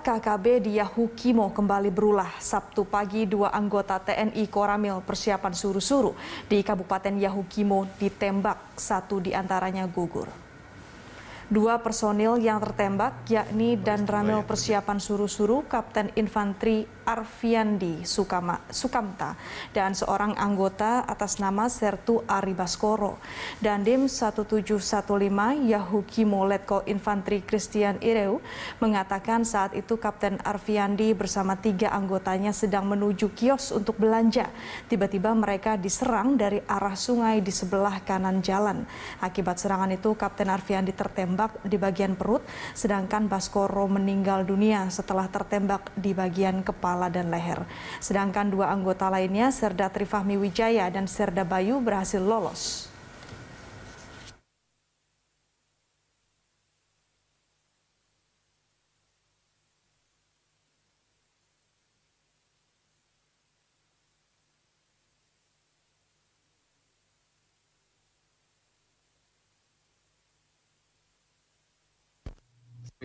KKB di Yahukimo kembali berulah. Sabtu pagi, dua anggota TNI Koramil persiapan suruh-suruh di Kabupaten Yahukimo ditembak, satu di antaranya gugur. Dua personil yang tertembak yakni dan Ramil Persiapan Suruh-Suruh Kapten Infanteri Arfiandi Sukama, Sukamta dan seorang anggota atas nama Sertu Ari Baskoro. Dan Dim 1715 Yahukimo Letko Infanteri Christian Ireu mengatakan saat itu Kapten Arfiandi bersama tiga anggotanya sedang menuju kios untuk belanja. Tiba-tiba mereka diserang dari arah sungai di sebelah kanan jalan. Akibat serangan itu Kapten Arfiandi tertembak tertembak di bagian perut, sedangkan Baskoro meninggal dunia setelah tertembak di bagian kepala dan leher. Sedangkan dua anggota lainnya, Serda Trifahmi Wijaya dan Serda Bayu berhasil lolos.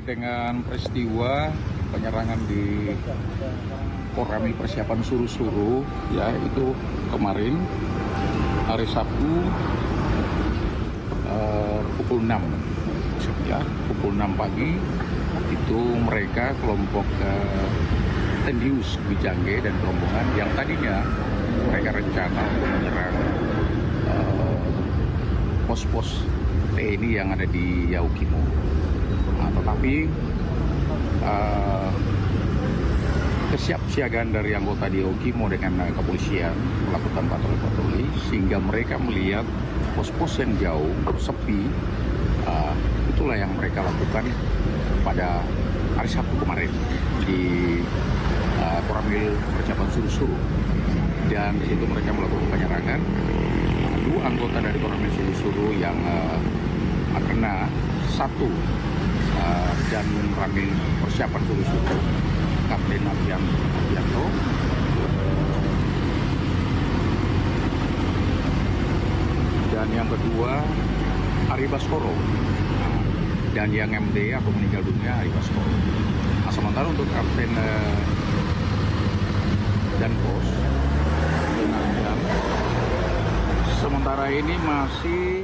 Dengan peristiwa penyerangan di Korami persiapan suruh-suruh ya itu kemarin hari Sabtu uh, pukul 6 ya pukul 6 pagi itu mereka kelompok uh, Tendius Bijangge dan rombongan yang tadinya mereka rencana untuk menyerang uh, pos-pos uh, TNI yang ada di Yaukimo tetapi uh, kesiapsiagaan dari anggota di Okimo dengan uh, kepolisian melakukan patroli-patroli sehingga mereka melihat pos-pos yang jauh sepi uh, itulah yang mereka lakukan pada hari Sabtu kemarin di uh, Koramil Percapan Suruh-Suruh. Dan di situ mereka melakukan penyerangan. Dua anggota dari Koramil Suruh-Suruh yang uh, kena satu dan kami persiapan suruh-suruh Kapten Abian Abianto dan yang kedua Ari Baskoro. Dan yang MD atau meninggal dunia Ari Baskoro. Nah, sementara untuk Kapten uh, dan Pos sementara ini masih